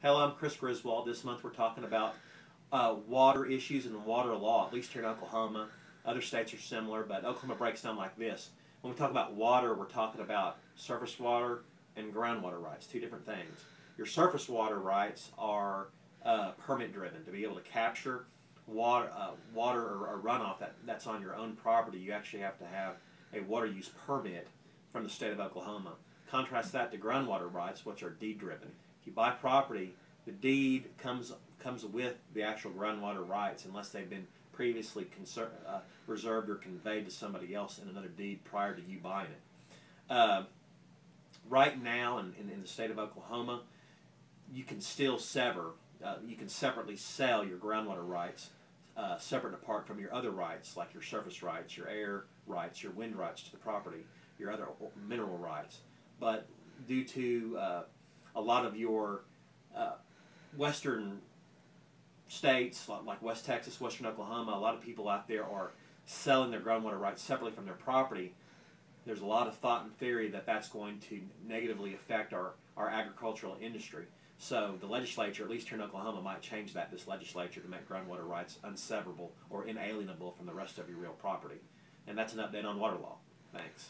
Hello, I'm Chris Griswold. This month we're talking about uh, water issues and water law, at least here in Oklahoma. Other states are similar, but Oklahoma breaks down like this. When we talk about water, we're talking about surface water and groundwater rights, two different things. Your surface water rights are uh, permit driven to be able to capture water, uh, water or, or runoff that, that's on your own property. You actually have to have a water use permit from the state of Oklahoma. Contrast that to groundwater rights, which are deed driven. You buy property, the deed comes comes with the actual groundwater rights unless they've been previously conser- uh, reserved or conveyed to somebody else in another deed prior to you buying it. Uh, right now, in, in, in, the state of Oklahoma, you can still sever, uh, you can separately sell your groundwater rights uh, separate apart from your other rights, like your surface rights, your air rights, your wind rights to the property, your other mineral rights. But due to uh, a lot of your uh, western states, like West Texas, Western Oklahoma, a lot of people out there are selling their groundwater rights separately from their property. There's a lot of thought and theory that that's going to negatively affect our, our agricultural industry. So the legislature, at least here in Oklahoma, might change that, this legislature, to make groundwater rights unseverable or inalienable from the rest of your real property. And that's an update on water law. Thanks.